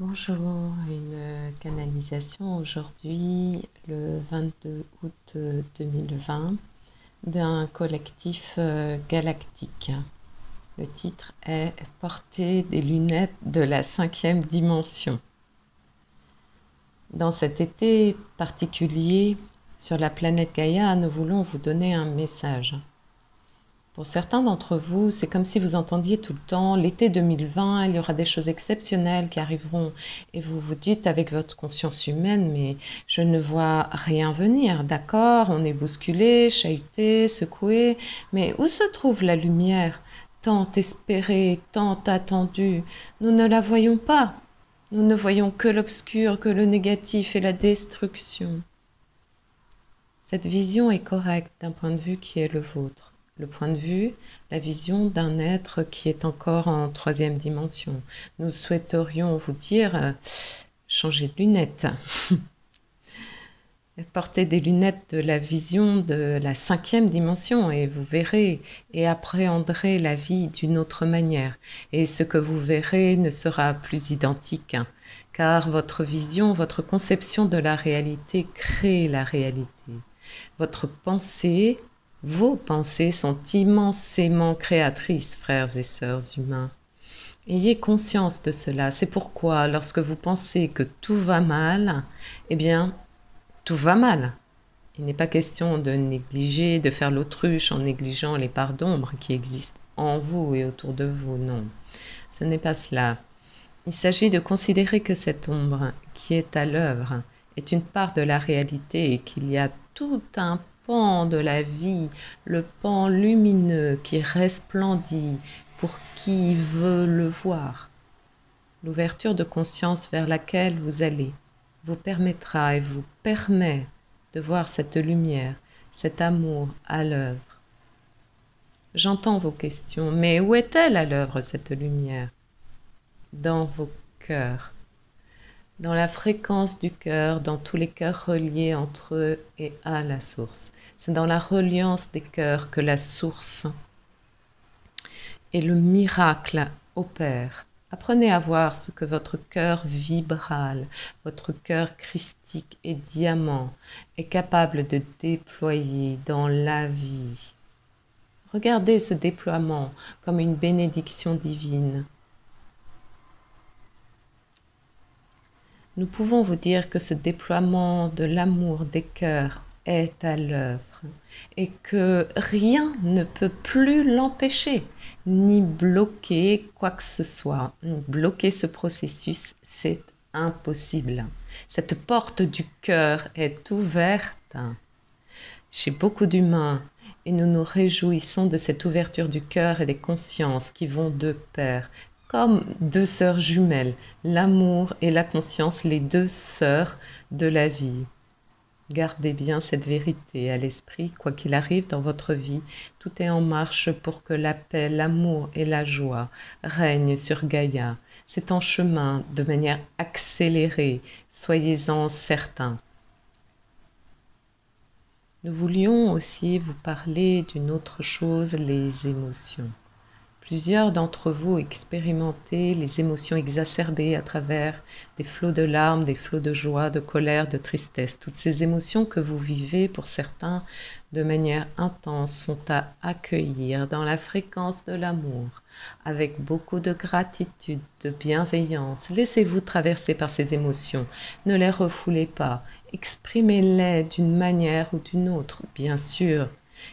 Bonjour, une canalisation aujourd'hui, le 22 août 2020, d'un collectif euh, galactique. Le titre est Porter des lunettes de la cinquième dimension. Dans cet été particulier sur la planète Gaïa, nous voulons vous donner un message. Pour certains d'entre vous, c'est comme si vous entendiez tout le temps, l'été 2020, il y aura des choses exceptionnelles qui arriveront. Et vous vous dites avec votre conscience humaine, mais je ne vois rien venir. D'accord, on est bousculé, chahuté, secoué, mais où se trouve la lumière Tant espérée, tant attendue, nous ne la voyons pas. Nous ne voyons que l'obscur, que le négatif et la destruction. Cette vision est correcte d'un point de vue qui est le vôtre le point de vue, la vision d'un être qui est encore en troisième dimension. Nous souhaiterions vous dire, euh, changez de lunettes. Portez des lunettes de la vision de la cinquième dimension et vous verrez et appréhenderez la vie d'une autre manière. Et ce que vous verrez ne sera plus identique, hein, car votre vision, votre conception de la réalité crée la réalité. Votre pensée vos pensées sont immensément créatrices, frères et sœurs humains. Ayez conscience de cela. C'est pourquoi lorsque vous pensez que tout va mal, eh bien, tout va mal. Il n'est pas question de négliger, de faire l'autruche en négligeant les parts d'ombre qui existent en vous et autour de vous. Non, ce n'est pas cela. Il s'agit de considérer que cette ombre qui est à l'œuvre est une part de la réalité et qu'il y a tout un pan de la vie, le pan lumineux qui resplendit pour qui veut le voir. L'ouverture de conscience vers laquelle vous allez vous permettra et vous permet de voir cette lumière, cet amour à l'œuvre. J'entends vos questions, mais où est-elle à l'œuvre, cette lumière? Dans vos cœurs dans la fréquence du cœur, dans tous les cœurs reliés entre eux et à la source. C'est dans la reliance des cœurs que la source et le miracle opèrent. Apprenez à voir ce que votre cœur vibral, votre cœur christique et diamant est capable de déployer dans la vie. Regardez ce déploiement comme une bénédiction divine nous pouvons vous dire que ce déploiement de l'amour des cœurs est à l'œuvre et que rien ne peut plus l'empêcher, ni bloquer quoi que ce soit. Bloquer ce processus, c'est impossible. Cette porte du cœur est ouverte chez beaucoup d'humains et nous nous réjouissons de cette ouverture du cœur et des consciences qui vont de pair, comme deux sœurs jumelles, l'amour et la conscience, les deux sœurs de la vie. Gardez bien cette vérité à l'esprit, quoi qu'il arrive dans votre vie, tout est en marche pour que la paix, l'amour et la joie règnent sur Gaïa. C'est en chemin de manière accélérée, soyez-en certains. Nous voulions aussi vous parler d'une autre chose, les émotions. Plusieurs d'entre vous expérimentez les émotions exacerbées à travers des flots de larmes, des flots de joie, de colère, de tristesse. Toutes ces émotions que vous vivez pour certains de manière intense sont à accueillir dans la fréquence de l'amour, avec beaucoup de gratitude, de bienveillance. Laissez-vous traverser par ces émotions, ne les refoulez pas, exprimez-les d'une manière ou d'une autre, bien sûr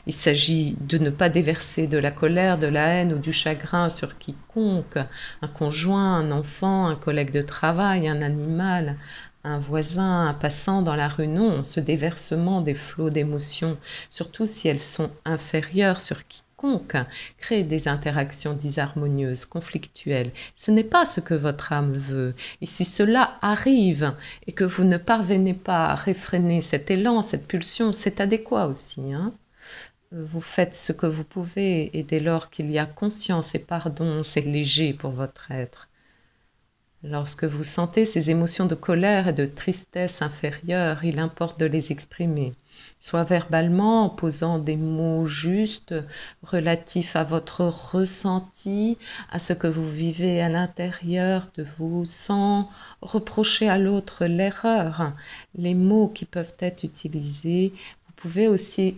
il s'agit de ne pas déverser de la colère, de la haine ou du chagrin sur quiconque, un conjoint, un enfant, un collègue de travail, un animal, un voisin, un passant dans la rue. Non, ce déversement des flots d'émotions, surtout si elles sont inférieures sur quiconque, crée des interactions disharmonieuses, conflictuelles. Ce n'est pas ce que votre âme veut. Et si cela arrive et que vous ne parvenez pas à réfréner cet élan, cette pulsion, c'est adéquat aussi. Hein vous faites ce que vous pouvez et dès lors qu'il y a conscience et pardon, c'est léger pour votre être. Lorsque vous sentez ces émotions de colère et de tristesse inférieures, il importe de les exprimer, soit verbalement en posant des mots justes relatifs à votre ressenti, à ce que vous vivez à l'intérieur de vous, sans reprocher à l'autre l'erreur. Les mots qui peuvent être utilisés, vous pouvez aussi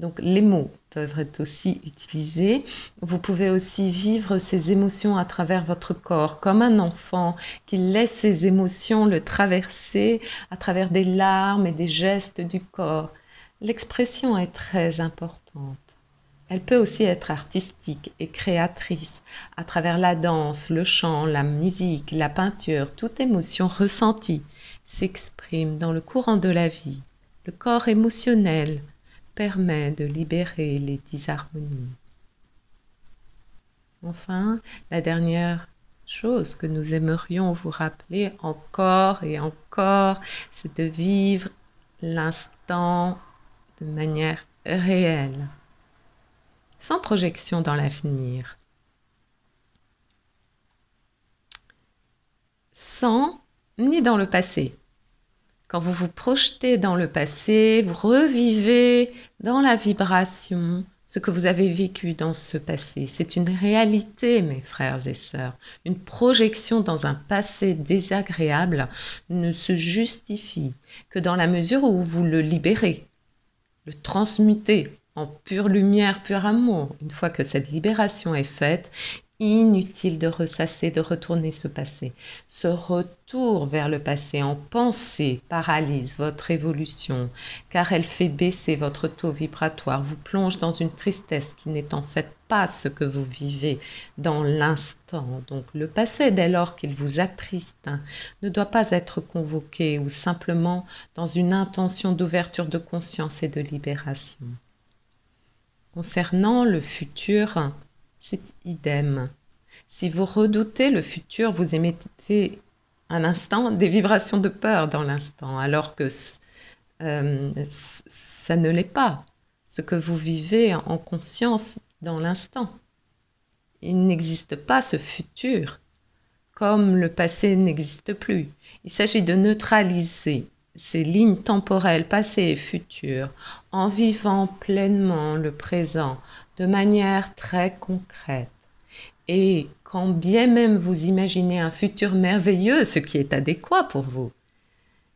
donc les mots peuvent être aussi utilisés. Vous pouvez aussi vivre ces émotions à travers votre corps, comme un enfant qui laisse ses émotions le traverser à travers des larmes et des gestes du corps. L'expression est très importante. Elle peut aussi être artistique et créatrice à travers la danse, le chant, la musique, la peinture. Toute émotion ressentie s'exprime dans le courant de la vie. Le corps émotionnel, permet de libérer les disharmonies. Enfin, la dernière chose que nous aimerions vous rappeler encore et encore, c'est de vivre l'instant de manière réelle, sans projection dans l'avenir, sans ni dans le passé. Quand vous vous projetez dans le passé, vous revivez dans la vibration ce que vous avez vécu dans ce passé. C'est une réalité, mes frères et sœurs. Une projection dans un passé désagréable ne se justifie que dans la mesure où vous le libérez, le transmutez en pure lumière, pur amour. Une fois que cette libération est faite, Inutile de ressasser, de retourner ce passé. Ce retour vers le passé en pensée paralyse votre évolution, car elle fait baisser votre taux vibratoire, vous plonge dans une tristesse qui n'est en fait pas ce que vous vivez dans l'instant. Donc le passé, dès lors qu'il vous attriste, ne doit pas être convoqué ou simplement dans une intention d'ouverture de conscience et de libération. Concernant le futur, c'est idem. Si vous redoutez le futur, vous émettez un instant des vibrations de peur dans l'instant, alors que euh, ça ne l'est pas. Ce que vous vivez en conscience dans l'instant. Il n'existe pas ce futur, comme le passé n'existe plus. Il s'agit de neutraliser ces lignes temporelles passées et futures en vivant pleinement le présent de manière très concrète. Et quand bien même vous imaginez un futur merveilleux, ce qui est adéquat pour vous,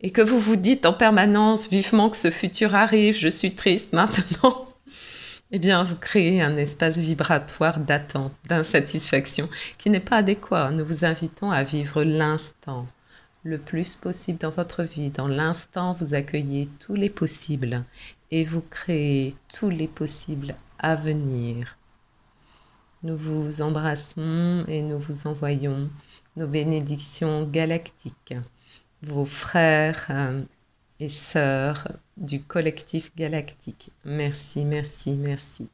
et que vous vous dites en permanence vivement que ce futur arrive, je suis triste maintenant, eh bien, vous créez un espace vibratoire d'attente, d'insatisfaction qui n'est pas adéquat. Nous vous invitons à vivre l'instant le plus possible dans votre vie. Dans l'instant, vous accueillez tous les possibles et vous créez tous les possibles à venir. Nous vous embrassons et nous vous envoyons nos bénédictions galactiques, vos frères euh, et sœurs du collectif galactique. Merci, merci, merci.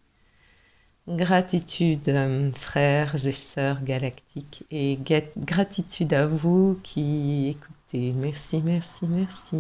Gratitude, euh, frères et sœurs galactiques, et gratitude à vous qui écoutez. Merci, merci, merci.